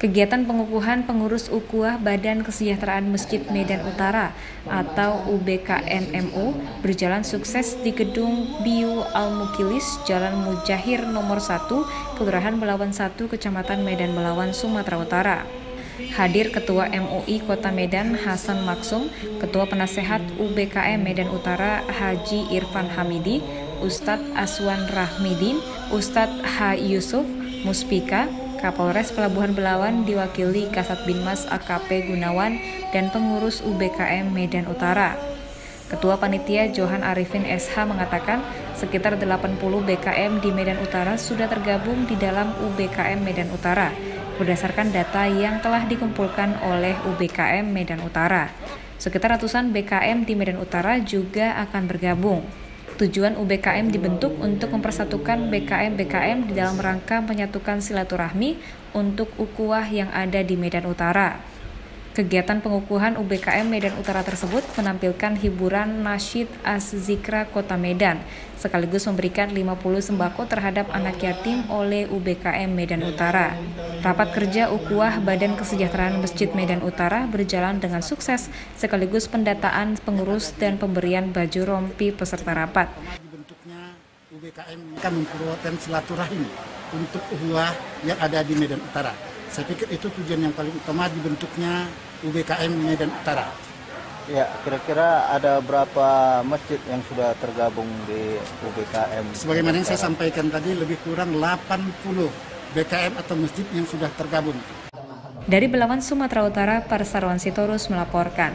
Kegiatan pengukuhan pengurus Ukuah Badan Kesejahteraan Masjid Medan Utara atau UBKMMU berjalan sukses di Gedung Biu Al-Mukilis, Jalan Mujahir nomor 1, Kelurahan Belawan 1, Kecamatan Medan Belawan, Sumatera Utara. Hadir Ketua MUI Kota Medan Hasan Maksum, Ketua Penasehat UBKM Medan Utara Haji Irfan Hamidi, Ustadz Aswan Rahmidin, Ustadz H. Yusuf, Muspika, Kapolres Pelabuhan Belawan diwakili Kasat Binmas AKP Gunawan dan pengurus UBKM Medan Utara. Ketua Panitia Johan Arifin SH mengatakan sekitar 80 BKM di Medan Utara sudah tergabung di dalam UBKM Medan Utara berdasarkan data yang telah dikumpulkan oleh UBKM Medan Utara. Sekitar ratusan BKM di Medan Utara juga akan bergabung. Tujuan UBKM dibentuk untuk mempersatukan BKM-BKM di dalam rangka menyatukan silaturahmi untuk ukuah yang ada di Medan Utara. Kegiatan pengukuhan UBKM Medan Utara tersebut menampilkan hiburan nasyid Az-Zikra Kota Medan, sekaligus memberikan 50 sembako terhadap anak yatim oleh UBKM Medan Utara. Rapat kerja ukuah Badan Kesejahteraan Masjid Medan Utara berjalan dengan sukses, sekaligus pendataan pengurus dan pemberian baju rompi peserta rapat. UBKM akan memperkuatkan silaturahim untuk yang ada di Medan Utara saya pikir itu tujuan yang paling utama dibentuknya UBKM Medan Utara. Ya, kira-kira ada berapa masjid yang sudah tergabung di UBKM? Sebagaimana yang saya sampaikan tadi, lebih kurang 80 BKM atau masjid yang sudah tergabung. Dari Belawan, Sumatera Utara, Parsarwan Sitorus melaporkan.